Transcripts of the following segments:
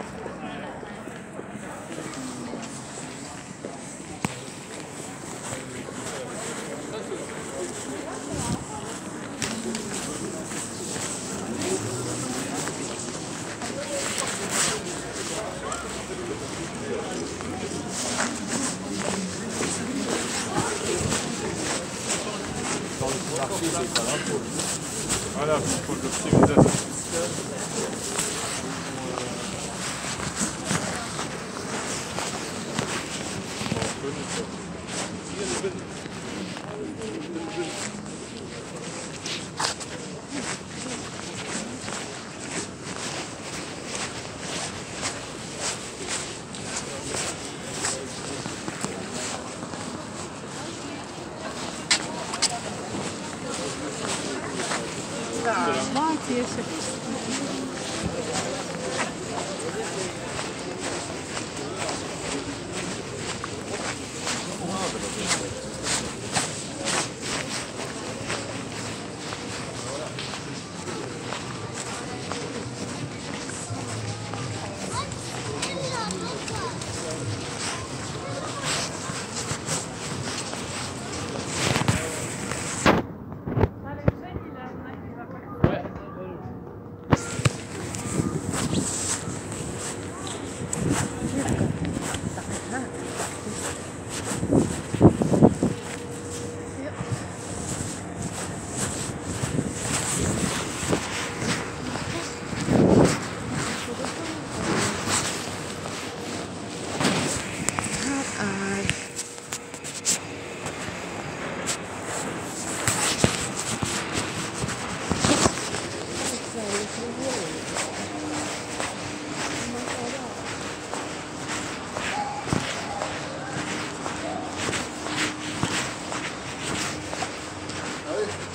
thank är...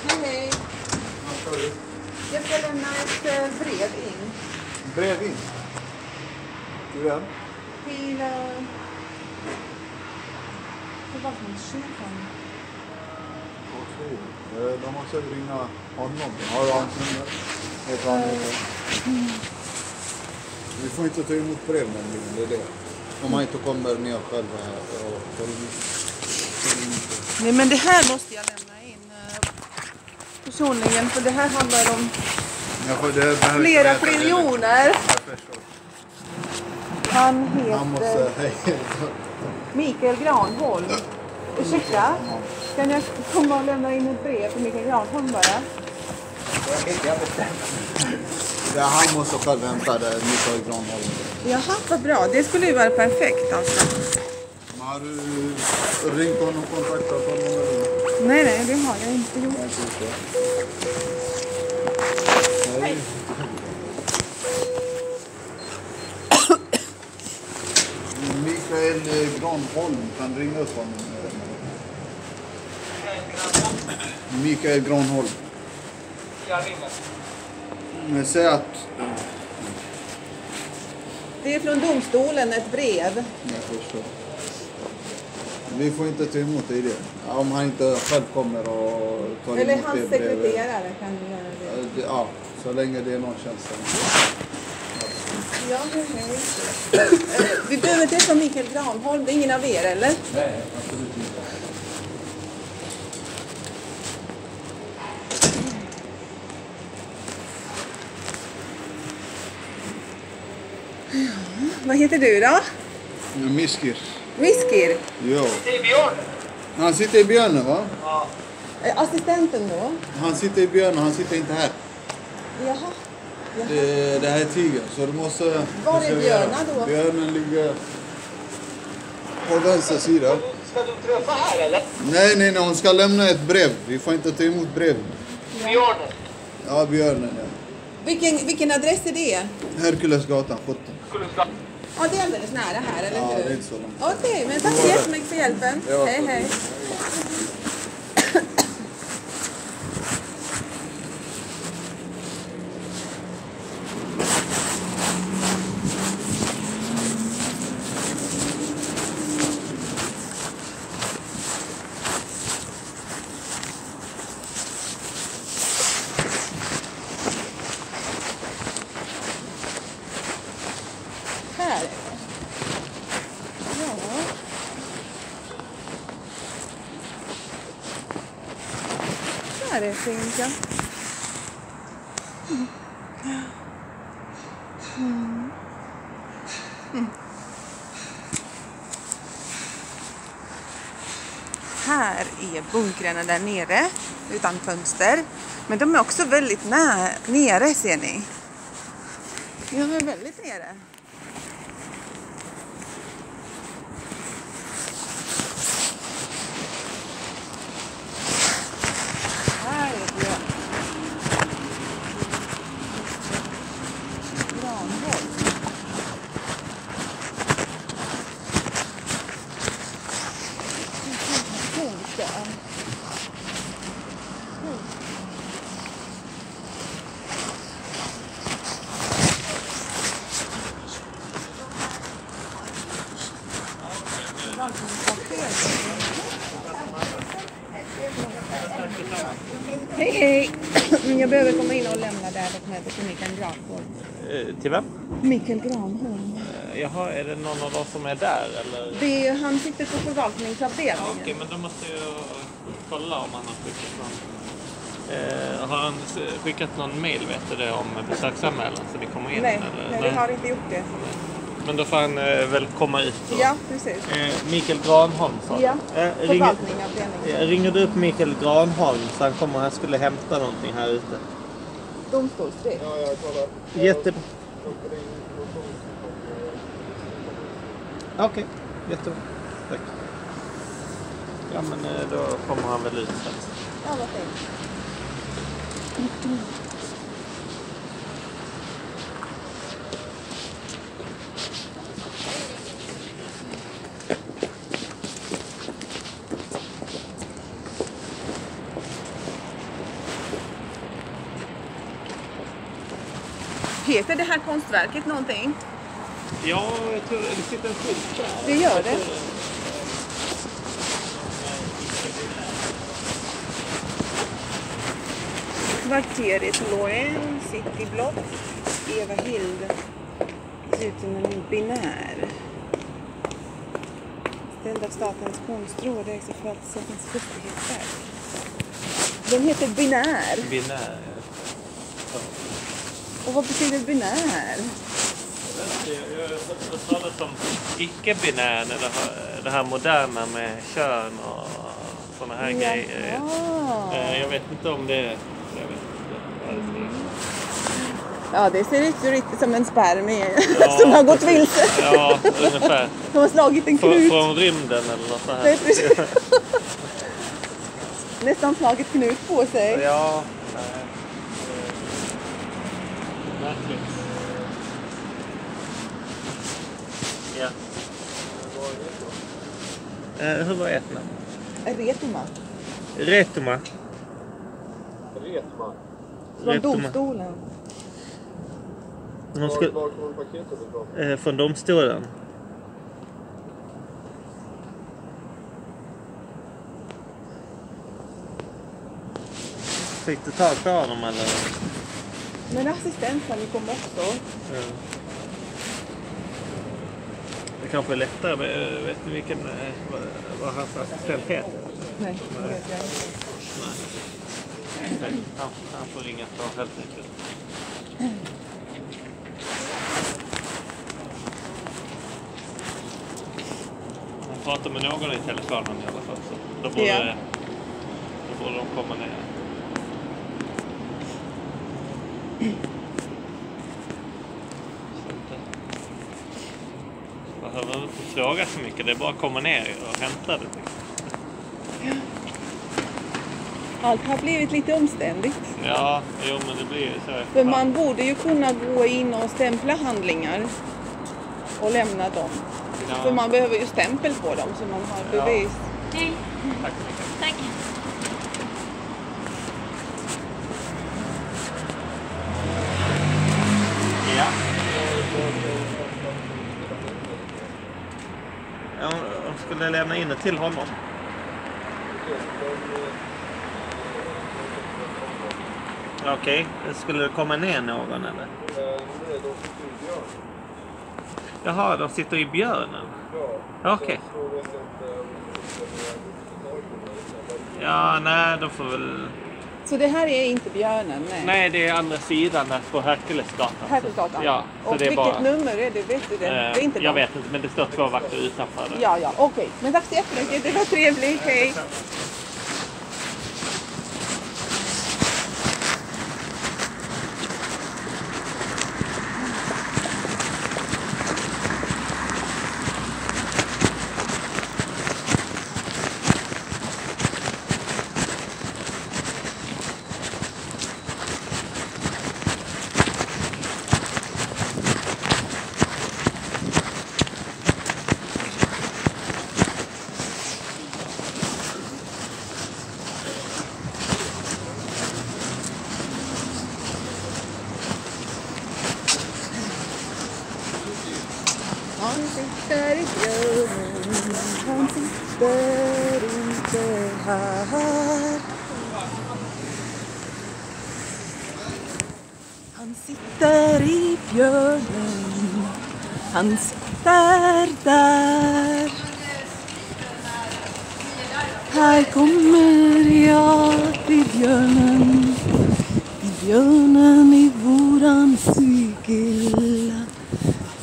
Hej, hej. Jag ska lämna ett eh, brev in Brev in. Till vem? till eh, förvaltningschefen. Eh, De måste ringa honom. Har du hans nummer? Vet du vad han heter? Vi får inte ta emot brev nämligen, det är det. Om han inte kommer ner själv här och Nej, men det här måste jag lämna in eh, personligen, för det här handlar om Ja, det flera inte miljoner. Jag förstår. Han Han måste... heter. Mikael Granholm. Ursäkta? Kan jag komma och lämna in ett brev till Mikael Granholm bara? Ja, han måste själv hämta det, Mikael Granholm. Jaha, vad bra. Det skulle ju vara perfekt alltså. Har du ringt honom och kontaktat honom? eller? Nej, nej, det har jag inte gjort. Hej. Mikael Granholm kan ringa upp honom. Mikael Granholm. Jag ringer. Säg att... Det är från domstolen, ett brev. Jag förstår. Vi får inte ta emot det i det. Om han inte själv kommer och tar Eller emot hans det brevet. sekreterare kan göra det. Det- Ja, så länge det är någon tjänst. Ja, hej, hej. Eh, Vi behöver inte från Mikael Granholm. Det är ingen av er, eller? Nej, absolut Vad heter du då? Miskir. Miskir? Jo. Det är Björn. Han sitter i björnen va? Ja. Eh, Assistenten då? Han sitter i björnen, han sitter inte här. Jaha. Jaha. Det, det här är tigern, så du måste... Var är göra. då? Björnen ligger på vänster sida. Ska du träffa här eller? Nej, nej, nej, hon ska lämna ett brev. Vi får inte ta emot brev. Björn. Ja, björnen ja. Vilken, vilken adress är det? Herkulesgatan 17. Ja, det är alldeles nära här, eller Ja, hur? det är inte så långt. Okej, men tack så jättemycket för hjälpen. Ja, hej, hej. Här är fint ja. Här är bunkrarna där nere utan fönster. Men de är också väldigt nä nere ser ni. De är väldigt nere. Jag behöver komma in och lämna där dokumentet till Mikael Granholm. Eh, Till vem? Mikael Granholm. Eh, Jaha, är det någon av dem som är där eller? Det är, han sitter på förvaltningsavdelningen. Ja, Okej, men då måste jag kolla om han har skickat någon. Eh, har han skickat någon mail vet du det om besöksanmälan så vi kommer in? nej, eller? nej, vi har inte gjort det. Men då får han eh, väl komma ut då. Ja, precis. Eh, Mikael Granholm sa? Ja, Eh, ringer, förvaltningsavdelningen. eh, ringer du upp Mikael Granholm så han kommer han skulle hämta någonting här ute? Domstolsdrift. Ja, jag kollar. Jättebra. Okej, jättebra. Tack. Ja men eh, då kommer han väl ut sen. Ja, vad fint. Heter det här konstverket någonting? Ja, jag tror det sitter en skylt där. Det gör det. Kvarteret Loen, Cityblock, Eva Hild. Det ser ut som en binär. Ställd av Statens konstråd, ägs av Statens fastighetsverk. Den heter binär. Binär. Och vad betyder binär? Jag har hört talas om icke-binär, eller det här moderna med kön och sådana här grejer. Jaha. Eh, Jag vet inte om det är... Jag vet inte. Ja, det ser ut riktigt som en spermie Ja, som har gått vilse. Ja, ungefär. De har slagit en knut. från rymden eller något sånt här. precis. Nästan slagit knut på sig. Ja. nej. Eh, Märkligt. Ja. Eh, hur var ert namn? Retoma. Retoma. Retman. Från Retoma. domstolen. Hon skulle, Var kommer paketet ifrån? eh, från domstolen. Fick du tag på honom eller? Men assistenten kom också. Ja. Det kanske är lättare. men, Vet du vilken, eh, vad, vad hans assistent heter? Nej, det vet jag inte. Nej. Han, han får ringa på helt enkelt. Han pratar med någon i telefonen i alla fall. Så då, borde, Ja. då borde de komma ner. Så inte- Behöver inte fråga så mycket. Det är bara att komma ner och hämta det. Allt har blivit lite omständigt. Ja, jo men det blir så. För man borde ju kunna gå in och stämpla handlingar och lämna dem. Ja. För man behöver ju stämpel på dem så man har Ja. bevis. Hej. Tack så mycket. Tack. Ja. Ja, hon skulle lämna in det till honom. Okej, skulle det komma ner någon eller? Jaha, de sitter i björnen? Okej. Ja, nej, de får väl... Så det här är inte björnen? Nej. Nej, det är andra sidan där på Herkulesgatan. Herkulesgatan? Ja, så Och det är vilket bara... nummer är det? Vet du det? det är inte Eh, jag vet inte, men det står två vakter utanför. Där. Ja, ja, okej. Men tack så jättemycket. Det var trevligt. Hej! Han sitter i björnen, han sitter inte här. Han sitter i björnen, han sitter där. Här kommer jag till björnen, till björnen i våran segel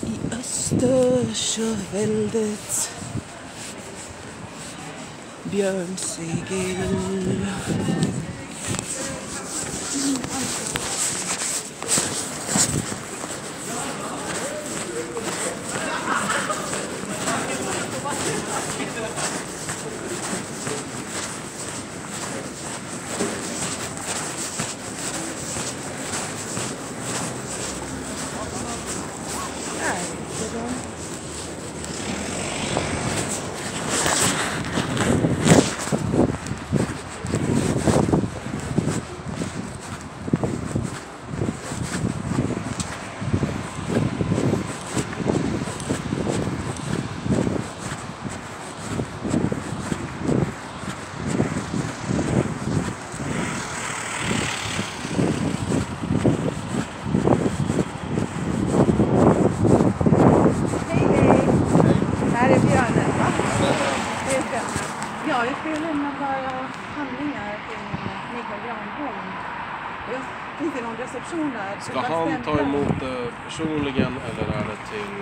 i Östersjöväldet Beyonce. Personligen eller är det till,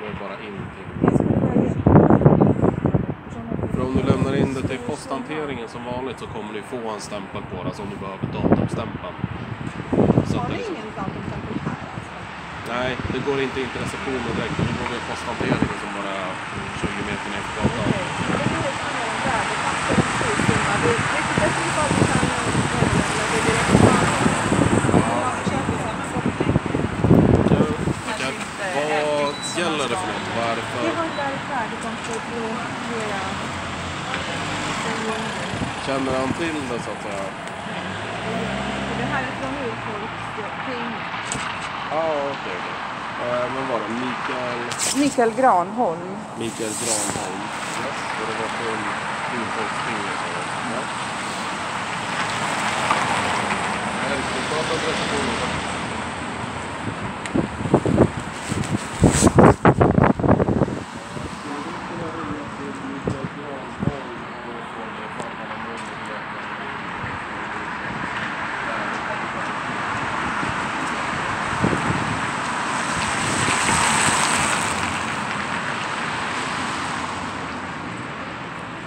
går det bara in till? För om du lämnar in det till posthanteringen som vanligt så kommer du få en stämpel på det som du behöver datumstämpeln. Så Har ni det, ingen datumstämpel här alltså? nej, det går inte in till receptionen direkt. Det går via posthanteringen som bara är 20 meter ner för gatan. Okej, men då går jag där. Det kostar en summa. Det är riktigt bättre ifall vi kan överlämna det direkt till honom. Man försöker sen sortning. Ja, ja, det för något? Vad är det Det för? var där färdigkonstruerat flera Känner han till det så att säga? Det här är från Urfolkstidningen. Ja, okej. Eh, Men var det Mikael, Mikael Granholm. Mikael Granholm? Yes. Och det var från Urfolkstidningen sa du? Ja. Ärkedsgatan 37.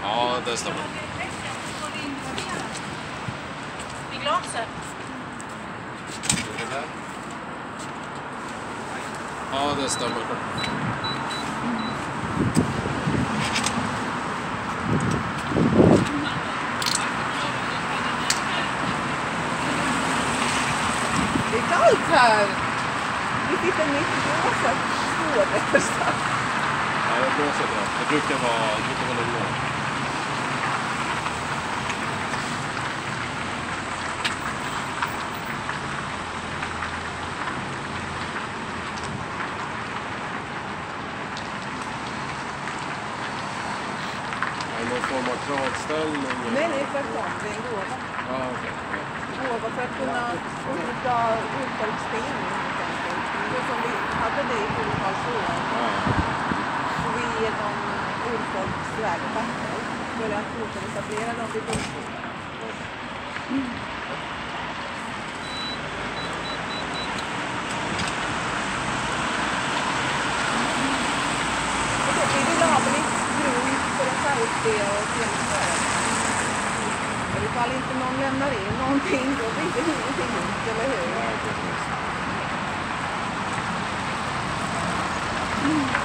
Ja, det stämmer. I glaset. Ja, det stämmer. Är kallt här. Vi sitter mitt i blåset. Sagt. Ja, det blåser bra. Det brukar vara, det brukar vara lugnare. Någon form av kravställning? Nej, nej, tvärtom. Det är en gåva. Ja, okej något för att kunna olika utfallsting. Som vi hade det i hundratals år. Så vi genom urfolks värdepapper börjat återetablera dem vid domstolarna. Vi ville ha belyst grund för att ta upp det och ifall inte någon lämnar in någonting då blir det ingenting gjort, eller hur? Precis.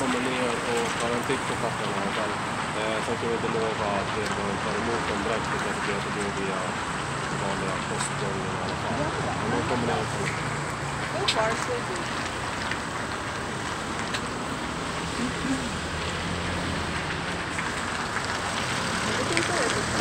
kommer ner och tar en titt på papperna i alla fall. Eh, sen kan vi inte lova att det går tar emot dem direkt utan det blir att via vanliga postgången i alla fall. Men de kommer ner och tar So far so good.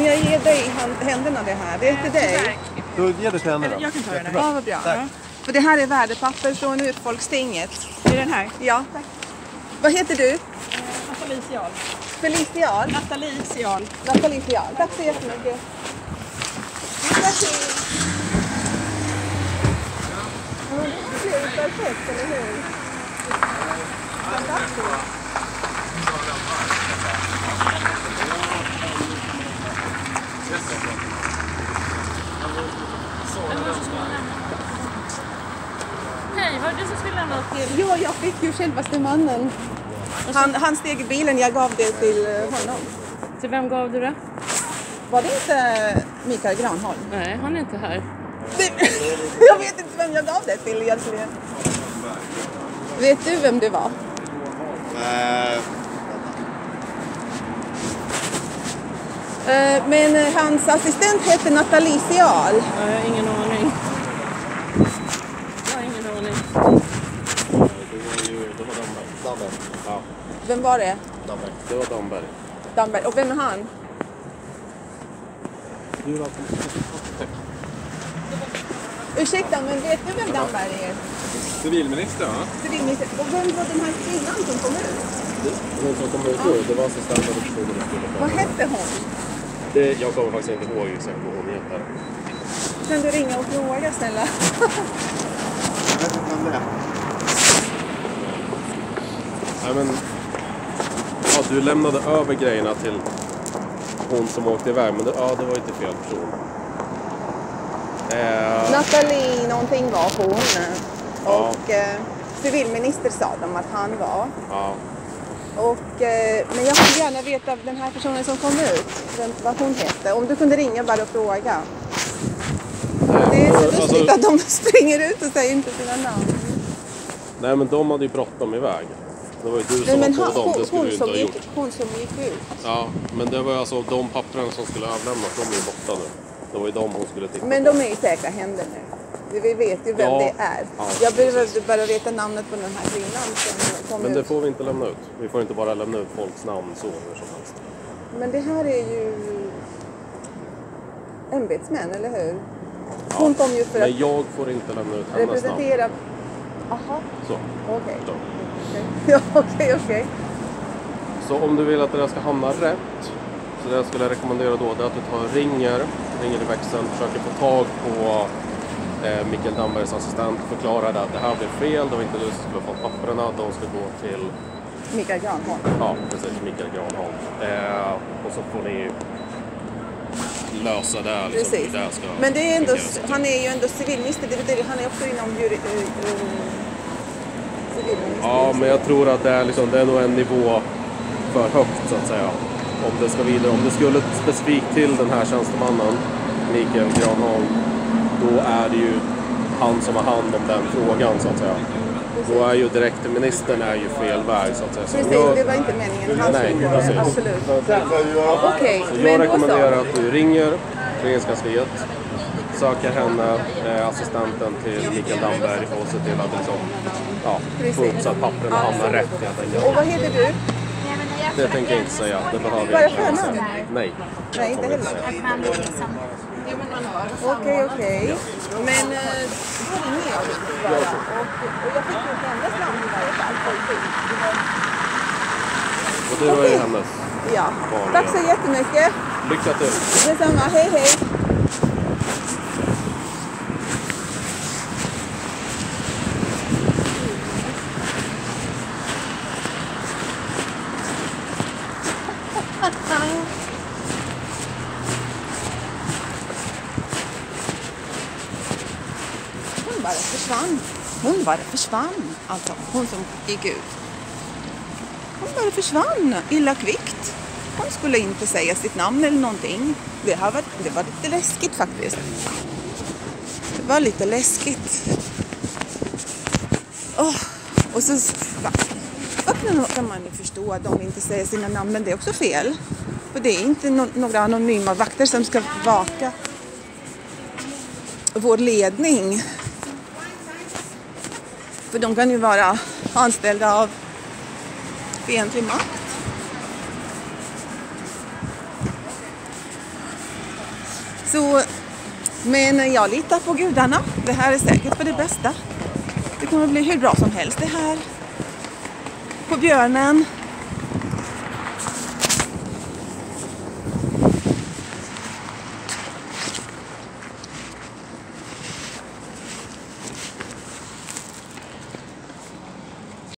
Kan jag ge dig händerna det här? Det är till dig. Då ger det till henne då. Jag kan ta den här. Ja, vad bra. Ja. För det här är värdepapper från Urfolkstinget. Är den här? Ja. Tack. Vad heter du? Nathalie Sial. Felicial? Nathalie Sial. Nathalie Sial. Tack så jättemycket. Lycka till! Ja, det blir perfekt, eller hur? Fantastiskt. Hej, var det du som skulle lämna till? Ja, jag fick ju självaste mannen. Han, han steg i bilen, jag gav det till eh, honom. Till vem gav du det? Var det inte Mikael Granholm? Nej, han är inte här. Det- Jag vet inte vem jag gav det till egentligen. Vet du vem det var? Eh, Eh, Men eh, hans assistent hette Nathalie Sial. Jag har ingen aning. Jag har ingen aning. Det var Damberg. Damberg. Ja, Vem var det? Damberg. det var Damberg. Damberg. Och vem är han? Du har alltid Ursäkta, men vet du vem Damberg är? Civilminister, va? Civilminister. Och vem var den här kvinnan som kom ut? Hon som kom ut nu, det var assistenten och personen som skulle Vad hette hon? Det, jag kommer faktiskt inte ihåg exakt vad hon heter. Kan du ringa och fråga snälla? Jag vet inte vem det är. Nej, men, ja, du lämnade över grejerna till hon som åkte iväg, men det, ja, det var inte fel person. Eh, Nathalie någonting var hon. Ja. Och eh, civilminister sa de att han var. ja. Och, eh, men jag vill gärna veta den här personen som kom ut, vem, vad hon hette. Om du kunde ringa bara och fråga. Det är så Alltså- lustigt att de springer ut och säger inte sina namn. Nej, men de hade ju bråttom iväg. Det var ju du som Nej, men var på dem, hon, det skulle hon, du inte som ha gick, gjort. hon som gick ut. Ja, men det var ju alltså de pappren som skulle överlämnas, de är ju borta nu. Det var ju de hon skulle titta Men på. de är i säkra händer nu. Vi vet ju vem Ja. det är. Ja, jag behövde bara veta namnet på den här kvinnan som kom Men det ut. får vi inte lämna ut. Vi får inte bara lämna ut folks namn så hur som helst. Men det här är ju ämbetsmän, eller hur? Hon kom ju för Men att jag får inte lämna ut hennes namn. representera... Aha, Så, okej. så. Okej. Ja, okej, okej. så om du vill att det där ska hamna rätt, så det jag skulle rekommendera då det är att du tar ringer, ringer i växeln, försöker få tag på eh, Mikael Dambergs assistent, förklarar att det här blev fel, det var inte du som skulle fått papperna, de ska gå till Mikael Granholm. Ja, precis. Mikael Granholm. Eh, och så får ni lösa det. Liksom, Precis. det ska Men det är ändå, han är ju ändå civilminister. Det betyder, han är också inom juri, uh, uh. Ja, men jag tror att det är, liksom, det är nog en nivå för högt så att säga. Om det ska vidare. Om det skulle specifikt till den här tjänstemannen, Mikael Granholm, då är det ju han som har hand om den frågan så att säga. Då är ju direktministern är ju fel väg så att säga. Så Precis, jag- det var inte meningen. Han Nej, precis. Absolut. Jag Okej, Så jag men då rekommenderar att du ringer Regeringskansliet, söker henne, eh, assistenten till Mikael Damberg och ser till att liksom, ja, få upp så att papperna hamnar rätt helt enkelt. Och vad heter du? Det tänker jag inte säga, det behöver jag inte. förnamn? Nej. Nej, inte heller. Okej, okej. Men ringer jag bara. Och, jag fick ut hennes namn i varje fall. Och det var ju hennes. Ja. Tack så jättemycket. Lycka till! Detsamma. Hej, hej. Hon bara försvann. Hon bara försvann. Alltså, hon som gick ut. Hon bara försvann illa kvickt. Hon skulle inte säga sitt namn eller någonting. Det, här var, det var lite läskigt faktiskt. Det var lite läskigt. Oh, och så... öppnade kan man ju förstå att de inte säger sina namn, men det är också fel. För det är inte no, några anonyma vakter som ska vaka vår ledning. För de kan ju vara anställda av fientlig makt. Så, men jag litar på gudarna. Det här är säkert för det bästa. Det kommer bli hur bra som helst det här. På björnen,